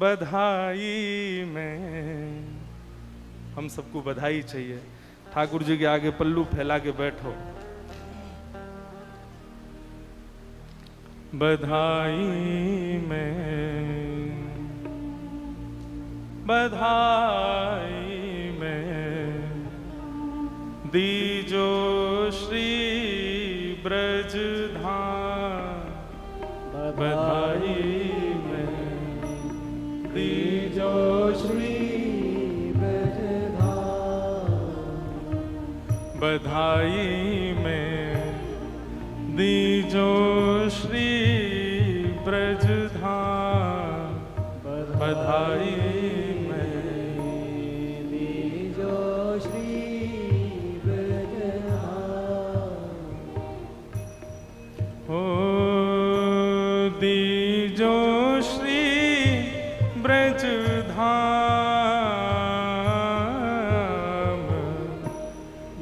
बधाई में। हम सबको बधाई चाहिए। ठाकुर जी के आगे पल्लू फैला के बैठो। बधाई में। बधाई में। दीजो श्री ब्रज धाम। बधाई दीजो श्री बधाई में दीजो श्री ब्रज धाम बधाई में हो दीजो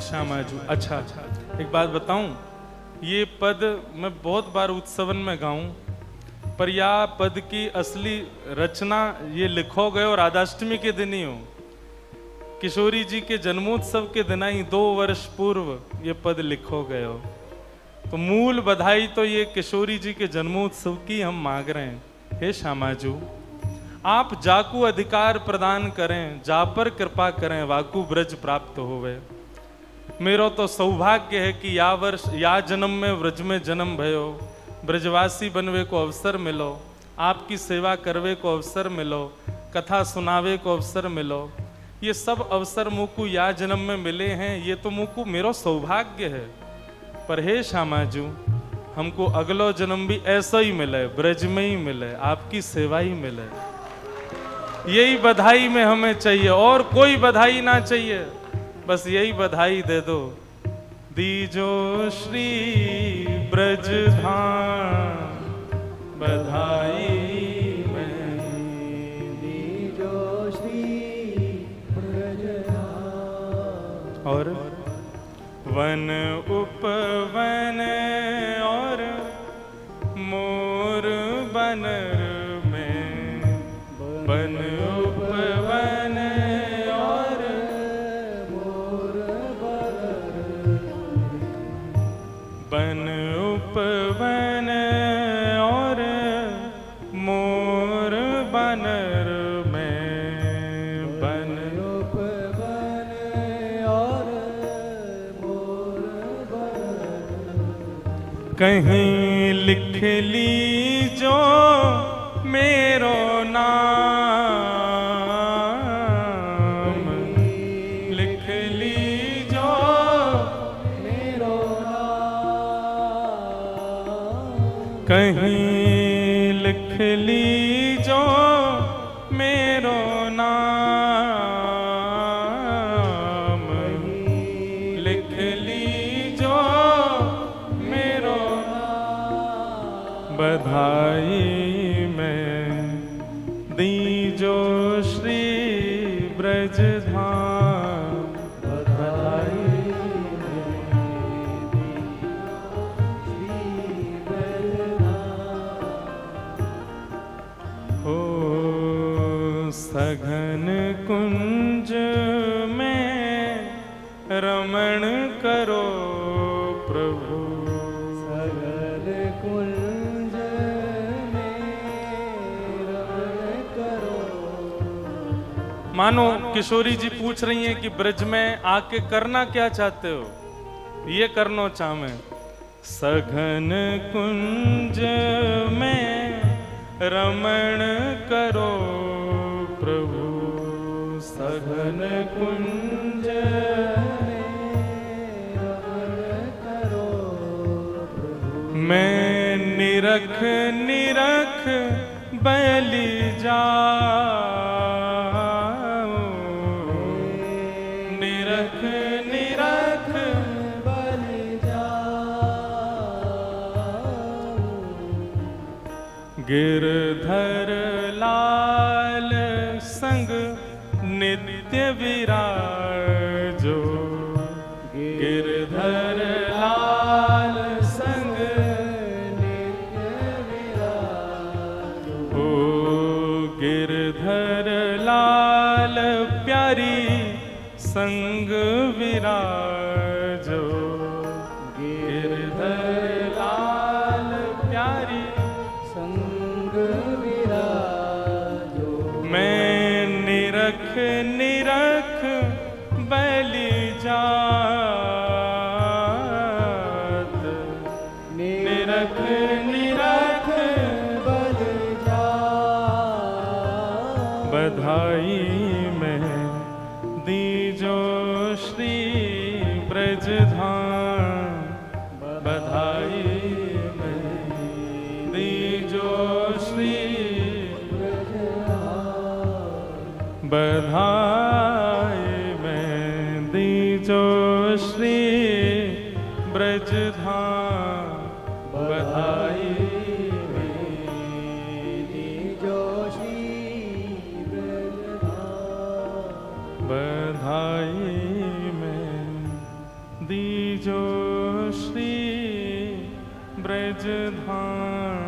श्यामाजू अच्छा एक बात बताऊँ, ये पद मैं बहुत बार उत्सवन में गाऊं, पर या पद की असली रचना ये लिखो गए और राधाष्टमी के दिन ही हो। किशोरी जी के जन्मोत्सव के दिन ही दो वर्ष पूर्व ये पद लिखो गए हो। तो मूल बधाई तो ये किशोरी जी के जन्मोत्सव की हम मांग रहे हैं। हे श्यामाजू आप जाकू अधिकार प्रदान करें जा पर कृपा करें, वाकू ब्रज प्राप्त होवे। मेरो तो सौभाग्य है कि या वर्ष, या जन्म में, व्रज में जन्म भयो। ब्रजवासी बनवे को अवसर मिलो। आपकी सेवा करवे को अवसर मिलो। कथा सुनावे को अवसर मिलो। ये सब अवसर मुकु या जन्म में मिले हैं, ये तो मुकु मेरो सौभाग्य है। पर हे श्यामाजू हमको अगलो जन्म भी ऐसा ही मिले, ब्रज में ही मिले, आपकी सेवा ही मिले। यही बधाई में हमें चाहिए, और कोई बधाई ना चाहिए। बस यही बधाई दे दो। दीजो श्री ब्रज धाम बधाई में और वन उपवन और मोर बनर कहीं लिख ली जो मेरो नाम। लिख ली जो कहीं लिख ली दीजो श्री ब्रज धाम बधाई हो सघन कुंज मानो किशोरी जी पूछ रही हैं कि ब्रज में आके करना क्या चाहते हो? ये करनो चाहे सघन कुंज में रमण करो प्रभु। सघन कुंज मैं निरख निरख बैली जा गिरधर लाल संग नित्य विराजो गिरधर लाल संग नित्य विराजो ओ गिरधर लाल प्यारी संग विराजो गिरधर निरख निरख बैली जात। निरख निरख बलि जाओ बधाई में दीजो श्री ब्रज बधाई में दीजो श्री ब्रज धाम। बधाई ब्रजधाम बधाई में दीजो श्री ब्रज धाम।